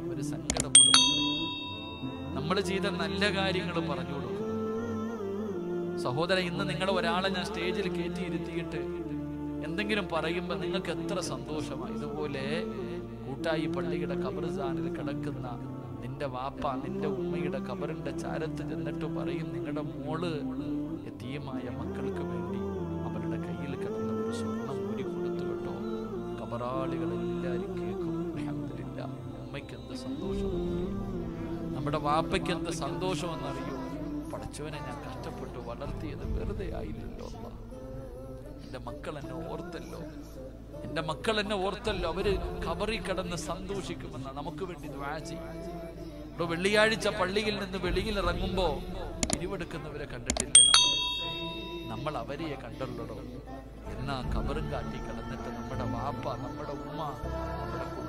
അവർ സങ്കടപ്പെടും. നമ്മൾ ചെയ്ത നല്ല കാര്യങ്ങൾ പറഞ്ഞു കൊടുക്കും. സഹോദരൻ ഇന്ന് നിങ്ങൾ ഒരാളെ ഞാൻ സ്റ്റേജിൽ കയറ്റിയിരുത്തിയിട്ട് എന്തെങ്കിലും പറയുമ്പോൾ നിങ്ങൾക്ക് എത്ര സന്തോഷമാണ് ഇതുപോലെ കൂട്ടായി പള്ളിയുടെ കബർസാനിൽ കിടക്കുന്ന നിന്റെ വാപ്പ നിന്റെ ഉമ്മയുടെ കബറിന്റെ ചാരത്ത് ചെന്നിട്ട് പറയും നിങ്ങളുടെ മോൾ എത്തിയമായ മക്കൾക്ക് വേണ്ടി കബറാളികളെല്ലാവരും കേൾക്കും. അൽഹംദുലില്ലാ. ഉമ്മയ്ക്ക് എന്ത് സന്തോഷം? നമ്മുടെ വാപ്പയ്ക്ക് എന്ത് സന്തോഷമെന്നറിയോ? പഠിച്ചവനെ ഞാൻ കഷ്ടപ്പെട്ട് വളർത്തിയത് വെറുതെ ആയില്ലല്ലോ. എന്റെ മക്കൾ എന്നെ ഓർത്തല്ലോ. എന്റെ മക്കൾ എന്നെ ഓർത്തല്ലോ. അവർ കബറി കിടന്ന് സന്തോഷിക്കുമെന്ന. നമുക്ക് വേണ്ടി ദ്വാ ചെയ്യും. ഇവിടെ വെള്ളിയാഴ്ച പള്ളിയിൽ നിന്ന് വെളിയിൽ ഇറങ്ങുമ്പോ പിരിവെടുക്കുന്നവരെ കണ്ടിട്ടില്ലേ നമ്മൾ? നമ്മൾ അവരെയെ കണ്ടുള്ളടോ. എന്നാ കബറും കാട്ടി കിടന്നിട്ട് നമ്മുടെ വാപ്പ നമ്മുടെ ഉമ്മ. നമ്മുടെ കുടുംബം